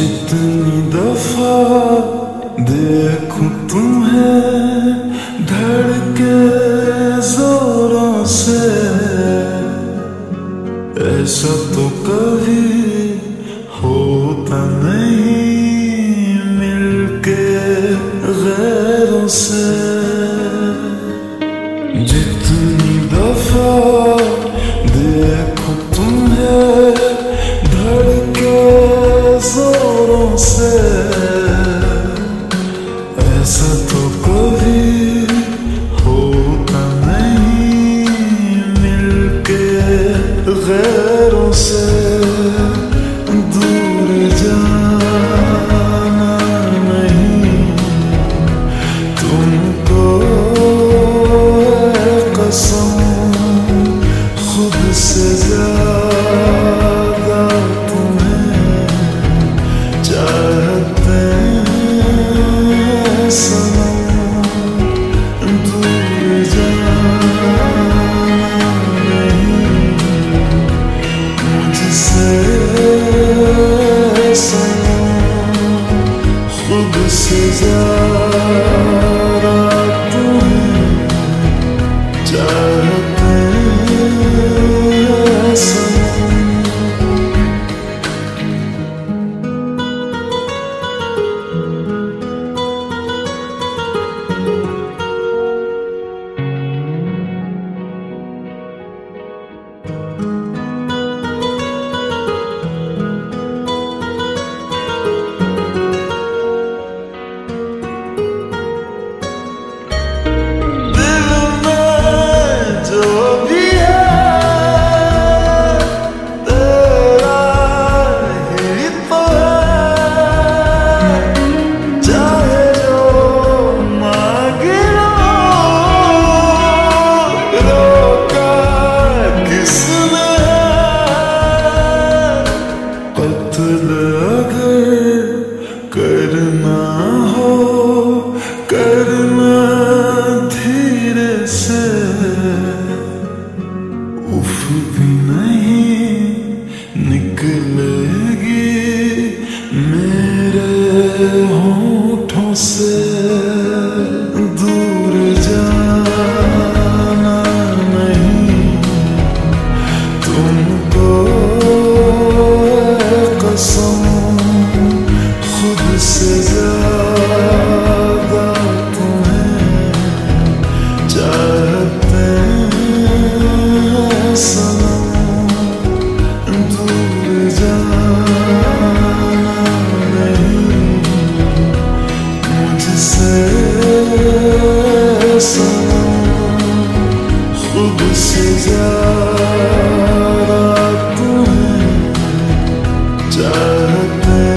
Cidden fala. देखूँ तुम्हें धड़के जोरों से। ऐसा तो कभी से दूर जाना नहीं। तुमको कसम खुद से ज़्यादा खुद धीरे से उफ भी नहीं निकलेगी मेरे होठों से दूर जाना नहीं। तुमको कसम गुस्सा तुम चाहते